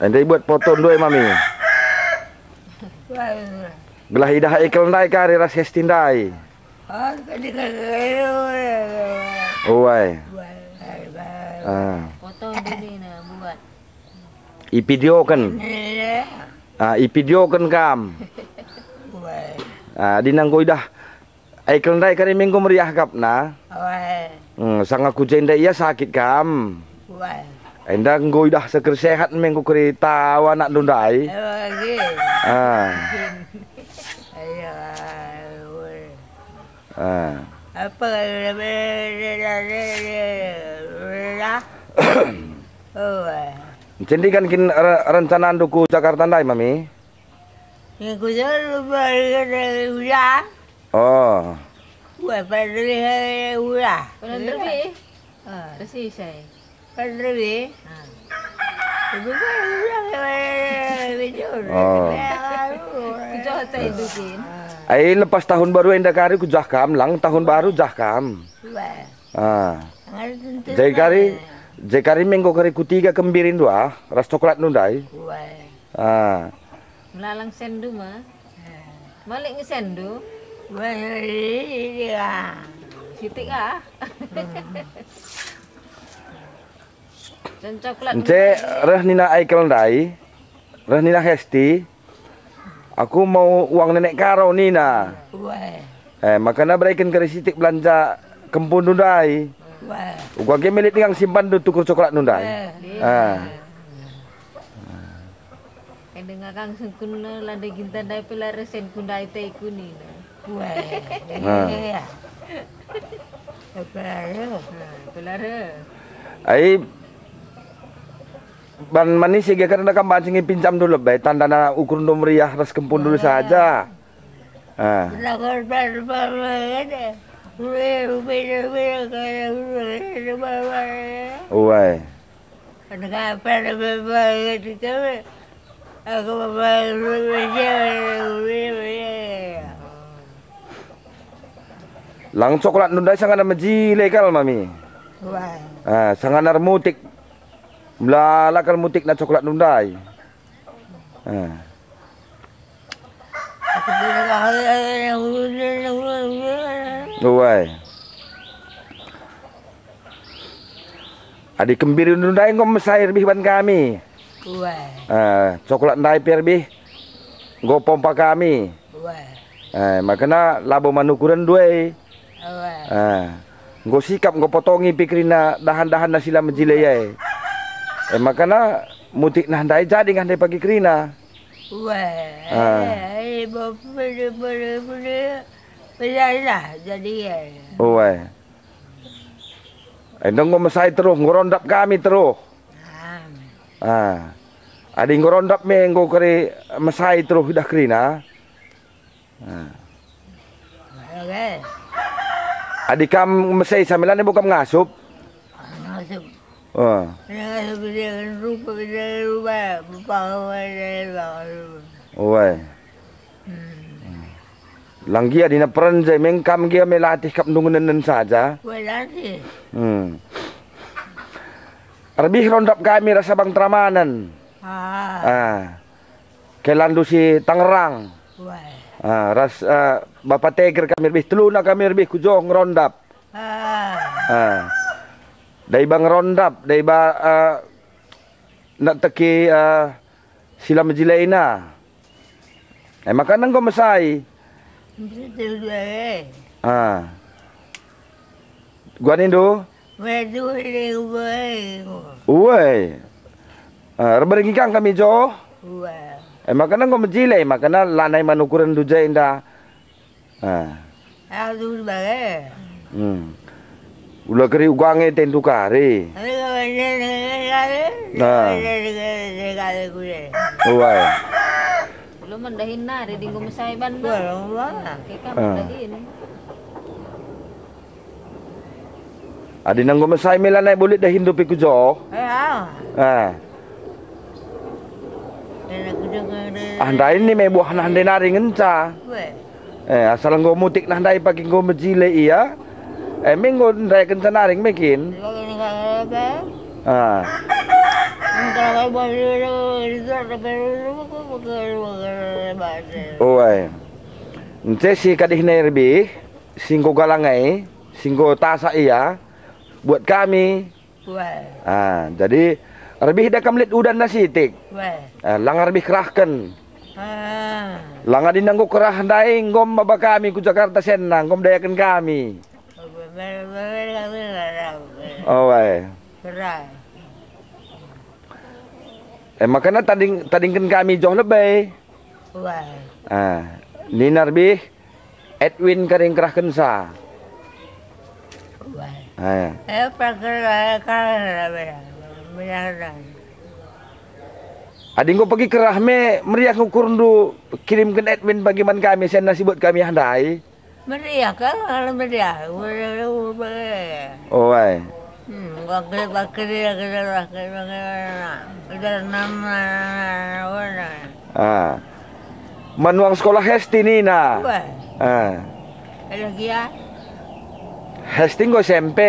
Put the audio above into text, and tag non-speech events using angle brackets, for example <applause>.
Andai buat foto dua mami. Gelah idah ikel ndai kari ras hestindai. Uai. Ah. Foto dulu na buat. I video kan. Ah, i video kan kam. Ah, di nang idah ikel ndai kari minggu meriah kap na. Hmm, sang aku jenda iya sakit kam. Enda nggo idah seger sehat minggu kari tahu anak dundai. Ah. Ah. Apa <coughs> Oh, Jadi kan kin re- rencana duku Jakarta ndai mami. udah, Oh. gua pada udah, Pernah terbi? Resi saya. Ibu kan. Oh. Dukin. Ai lepas tahun baru enda kari ku jahkam lang tahun baru jahkam. Ah. Jadi kari jadi kari minggu kari ku tiga kembirin dua ras coklat nundai. Ah. Melalang sendu mah. Malik nge sendu. Sitik ah. Ence reh nina aikel ndai. Reh nina hesti. Aku mau uang nenek karo nina. Eh makanya berikan kari sitik belanja kempun nundai. Gua ke milik yang simpan tu tukur coklat nundai. Ah. Kaya dengar kang sengkun na lada gintan dai pila resen kundai tay kuni na. Ha, pila re. Ai ban manis ya karena kan bancing pinjam dulu baik tanda ukur meriah ras kempun dulu saja. Ah. Uai. Aku Lang coklat nundai sangat nama jile kal mami. Ah, sangat mutik. Melala kal mutik na coklat nundai. Uai. Adik kembiri nundai ngom mesair bih ban kami. Ah, coklat ndai pier bih. Go pompa kami. Ah, makana labo manukuran duai. Ah. Nggo sikap nggo potongi pikrina dahan-dahan na sila menjile ya. Eh makana mutik nah ndai jadi ngandai pagi krina. jadi ya. Oh eh. Eh nggo mesai terus ngorondap kami terus. Ah. Adi ngorondap me nggo kari mesai terus dah krina. Ah. Oke. Adi kam mesai samilan ni bukan ngasup. Langgi adi na peran jay meng kam gia melatih kap nungunan saja. Berarti. Hmm. Lebih rondap kami rasa bang Tramanan. Ah. Ah. Kelandu si Tangerang. Wah. Ah, ras ah, Bapak Teger kami lebih teluna kami lebih kujo ngerondap. Ah. Ah. Dai bang rondap, dai ba ah, nak teki ah, sila menjilaina. Eh makanan kau mesai. Betul deh. Ah. Gua nindu. Betul deh gue. Uwe. Ah, kang kami jo. Wah. Eh makanan kau menjilai, makanan lanai manukuran duja indah. Ah. Aku sebagai. Hmm. Ulah keri ugange tentu kari. Nah. Dia kali gue. Uwe. Belum mandahin na, ready ko masay ban Gue na. rumah. Kaya ka Ah. mandahin. Adi nang gumesay milanay bulit dah hindu piku jo. Ah. Ah. Dan aku dengar dia. Andai ni may buah nah andai nari ngenca. Eh asal nggo mutik andai pagi nggo mejile iya. Eh minggo ndai kenca naring mekin. Ah. Oi. Ente si kadih nerbi, singgo galangai, singgo tasa iya buat kami. Wah, Ah, jadi lebih dah kamlit udan nasi tik. wah. Ah, langar lebih kerahkan. Ah, Langar dinanggo kerah daing gom baba kami ku Jakarta senang gom dayakan kami. baru baru kami larang. Oh, wai. Kerai. Eh makanya tading tadingkan kami jauh lebih. Wah, Ah, ni narbi Edwin karing kerahkan sa. wah. Ah. Eh, kalau berang, berang. Ading ko pergi kerah me meriah ngukur du kirimkan Edwin bagaimana kami sen nasi buat kami handai. Kan kalau meriah. Oh, kita pakai pakai udah nama mana. Ah. Manuang sekolah Hesti ni na. Ah. ada kia. Hesti go SMP.